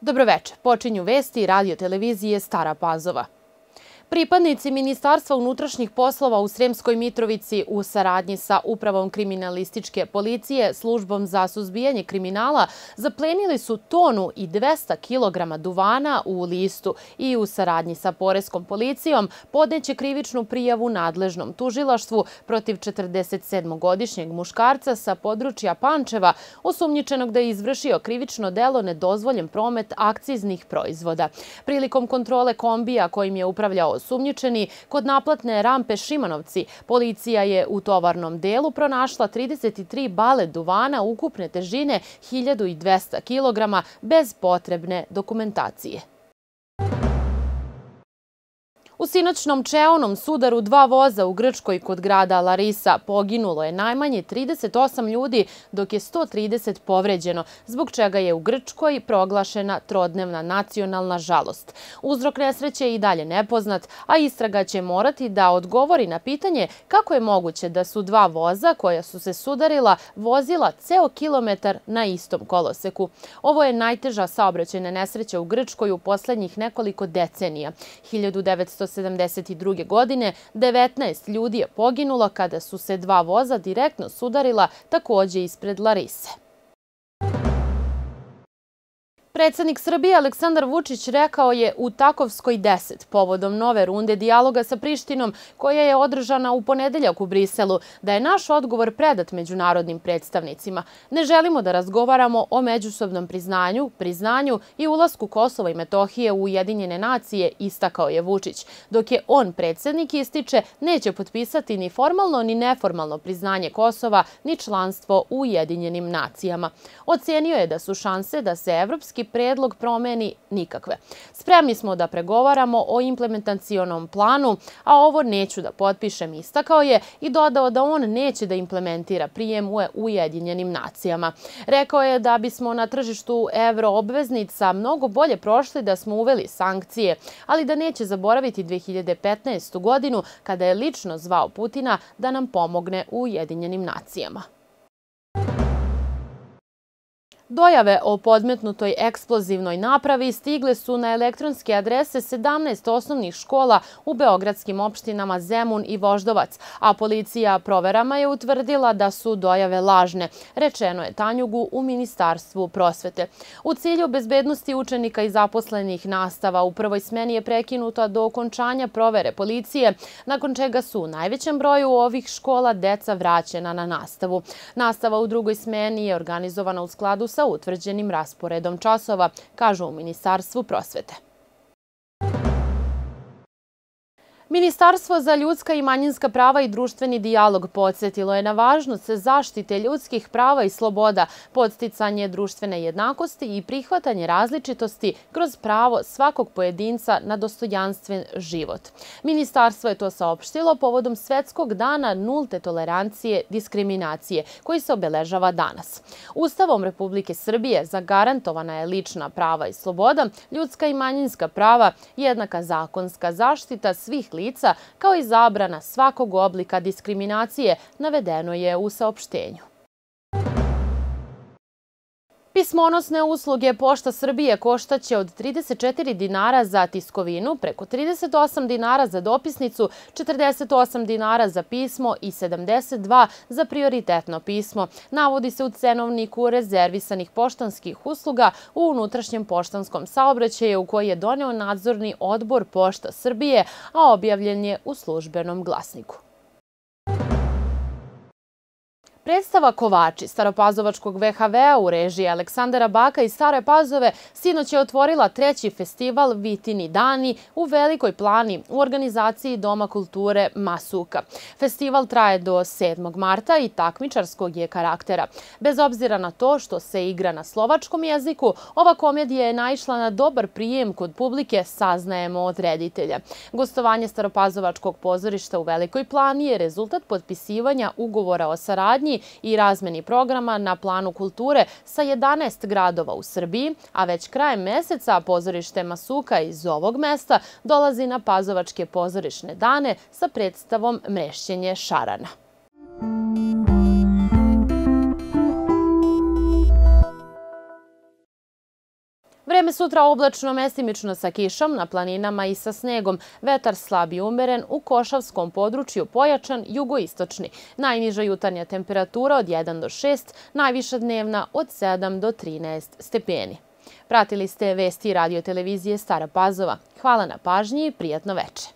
Dobroveče, počinju vesti radio televizije Stara Pazova. Pripadnici Ministarstva unutrašnjih poslova u Sremskoj Mitrovici u saradnji sa Upravom kriminalističke policije službom za suzbijanje kriminala zaplenili su tonu i 200 kg duvana u listu i u saradnji sa Poreskom policijom podneće krivičnu prijavu nadležnom tužilaštvu protiv 47-godišnjeg muškarca sa područja Pančeva osumnjičenog da je izvršio krivično delo nedozvoljen promet akciznih proizvoda. Prilikom kontrole kombija kojim je upravljao osumnjičeni, kod naplatne rampe Šimanovci policija je u tovarnom delu pronašla 33 bale duvana ukupne težine 1200 kg bez potrebne dokumentacije. U sinoćnom čeonom sudaru dva voza u Grčkoj kod grada Larisa poginulo je najmanje 38 ljudi, dok je 130 povređeno, zbog čega je u Grčkoj proglašena trodnevna nacionalna žalost. Uzrok nesreće je i dalje nepoznat, a istraga će morati da odgovori na pitanje kako je moguće da su dva voza koja su se sudarila vozila ceo kilometar na istom koloseku. Ovo je najteža saobraćena nesreća u Grčkoj u poslednjih nekoliko decenija. 1900 1972. godine 19 ljudi je poginulo kada su se dva voza direktno sudarila takođe ispred Larise. Predsednik Srbije Aleksandar Vučić rekao je u Takovskoj 10 povodom nove runde dijaloga sa Prištinom koja je održana u ponedeljak u Briselu da je naš odgovor predat međunarodnim predstavnicima. Ne želimo da razgovaramo o međusobnom priznanju, priznanju i ulasku Kosova i Metohije u Ujedinjene nacije, istakao je Vučić. Dok je on predsednik ističe, neće potpisati ni formalno ni neformalno priznanje Kosova ni članstvo u Ujedinjenim nacijama. Ocenio je da su šanse da se evropski predlog promeni nikakve. Spremni smo da pregovaramo o implementacijonom planu, a ovo neću da potpišem istakao je i dodao da on neće da implementira prijem u Ujedinjenim nacijama. Rekao je da bismo na tržištu euroobveznica mnogo bolje prošli da smo uveli sankcije, ali da neće zaboraviti 2015. godinu kada je lično zvao Putina da nam pomogne u Ujedinjenim nacijama. Dojave o podmetnutoj eksplozivnoj napravi stigle su na elektronske adrese 17 osnovnih škola u beogradskim opštinama Zemun i Voždovac, a policija proverama je utvrdila da su dojave lažne, rečeno je Tanjugu u Ministarstvu prosvete. U cilju bezbednosti učenika i zaposlenih nastava u prvoj smeni je prekinuta do okončanja provere policije, nakon čega su u najvećem broju ovih škola deca vraćena na nastavu. Nastava u drugoj smeni je organizovana u skladu sa utvrđenim rasporedom časova, kažu u Ministarstvu prosvete. Ministarstvo za ljudska i manjinska prava i društveni dijalog podsjetilo je na važnost zaštite ljudskih prava i sloboda, podsticanje društvene jednakosti i prihvatanje različitosti kroz pravo svakog pojedinca na dostojanstven život. Ministarstvo je to saopštilo povodom Svetskog dana nulte tolerancije diskriminacije, koji se obeležava danas. Ustavom Republike Srbije zagarantovana je lična prava i sloboda, ljudska i manjinska prava, jednaka zakonska zaštita svih lica kao i zabrana svakog oblika diskriminacije navedeno je u saopštenju. Pismonosne usluge Pošta Srbije koštaće od 34 dinara za tiskovinu, preko 38 dinara za dopisnicu, 48 dinara za pismo i 72 za prioritetno pismo. Navodi se u cenovniku rezervisanih poštanskih usluga u unutrašnjem poštanskom saobraćaju koji je doneo nadzorni odbor Pošta Srbije, a objavljen je u službenom glasniku. Predstava Kovači Staropazovačkog VHV-a u režiji Aleksandara Baka i Stare Pazove sinoć je otvorila treći festival Vitini Dani u Velikoj plani u organizaciji Doma kulture Masuka. Festival traje do 7. marta i takmičarskog je karaktera. Bez obzira na to što se igra na slovačkom jeziku, ova komedija je naišla na dobar prijem kod publike, saznajemo od reditelja. Gostovanje Staropazovačkog pozorišta u Velikoj plani je rezultat potpisivanja ugovora o saradnji i razmeni programa na planu kulture sa 11 gradova u Srbiji, a već krajem meseca pozorište Masuka iz ovog mesta dolazi na Pazovačke pozorišne dane sa predstavom Mrešćenje Šarana. Vreme sutra oblačno mestimično sa kišom na planinama i sa snegom. Vetar slab i umeren u Košavskom području pojačan jugoistočni. Najniža jutarnja temperatura od 1 do 6, najviša dnevna od 7 do 13 stepeni. Pratili ste vesti radio televizije Stara Pazova. Hvala na pažnji i prijatno večer.